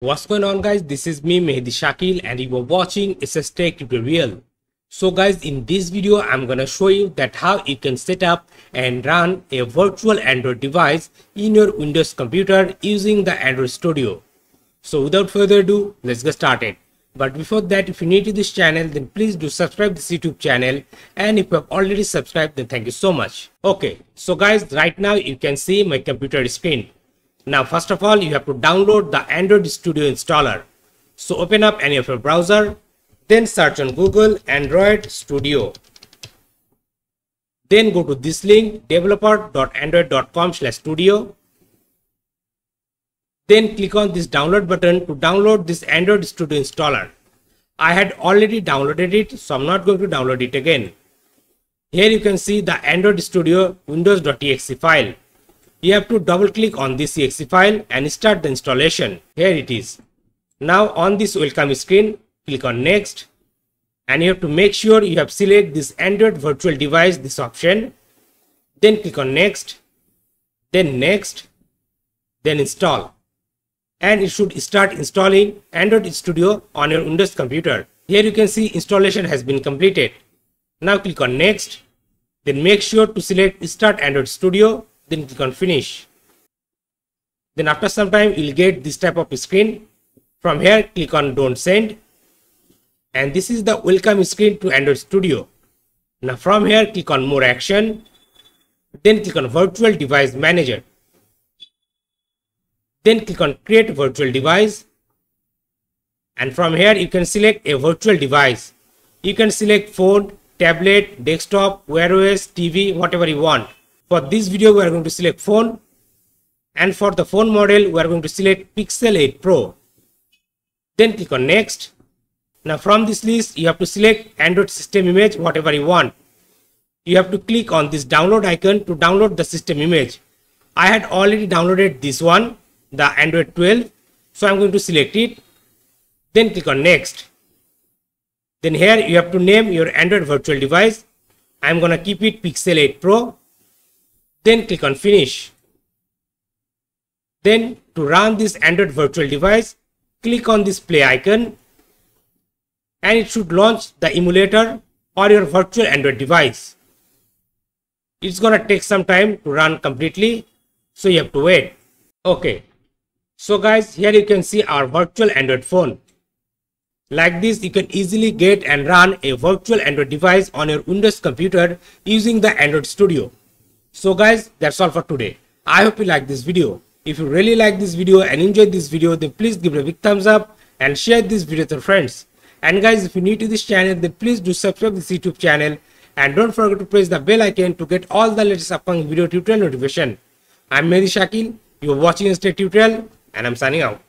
What's going on guys? This is me Mehedi Shakeel and you are watching SSTec tutorial. So guys in this video I'm gonna show you that how you can set up and run a virtual Android device in your Windows computer using the Android Studio. So without further ado let's get started. But before that if you're new to this channel then please do subscribe this YouTube channel and if you have already subscribed then thank you so much. Okay so guys right now you can see my computer screen now, first of all, you have to download the Android Studio installer. So open up any of your browser, then search on Google Android Studio. Then go to this link developer.android.com slash studio. Then click on this download button to download this Android Studio installer. I had already downloaded it, so I'm not going to download it again. Here you can see the Android Studio windows.exe file you have to double click on this exe file and start the installation. Here it is. Now on this welcome screen, click on next and you have to make sure you have select this Android virtual device, this option. Then click on next, then next, then install. And it should start installing Android Studio on your Windows computer. Here you can see installation has been completed. Now click on next, then make sure to select start Android Studio then click on finish. Then after some time you'll get this type of screen. From here click on don't send. And this is the welcome screen to android studio. Now from here click on more action. Then click on virtual device manager. Then click on create virtual device. And from here you can select a virtual device. You can select phone tablet desktop wear os tv whatever you want for this video, we are going to select phone. And for the phone model, we are going to select Pixel 8 Pro. Then click on next. Now from this list, you have to select Android system image, whatever you want. You have to click on this download icon to download the system image. I had already downloaded this one, the Android 12. So I'm going to select it. Then click on next. Then here you have to name your Android virtual device. I'm going to keep it Pixel 8 Pro. Then click on finish. Then to run this Android virtual device, click on this play icon and it should launch the emulator or your virtual Android device. It's gonna take some time to run completely, so you have to wait. Okay, so guys, here you can see our virtual Android phone. Like this, you can easily get and run a virtual Android device on your Windows computer using the Android Studio. So guys, that's all for today. I hope you like this video. If you really like this video and enjoyed this video, then please give it a big thumbs up and share this video your friends. And guys, if you're new to this channel, then please do subscribe this YouTube channel and don't forget to press the bell icon to get all the latest upcoming video tutorial notification. I'm Mehedi Shakeel, you're watching a Tutorial and I'm signing out.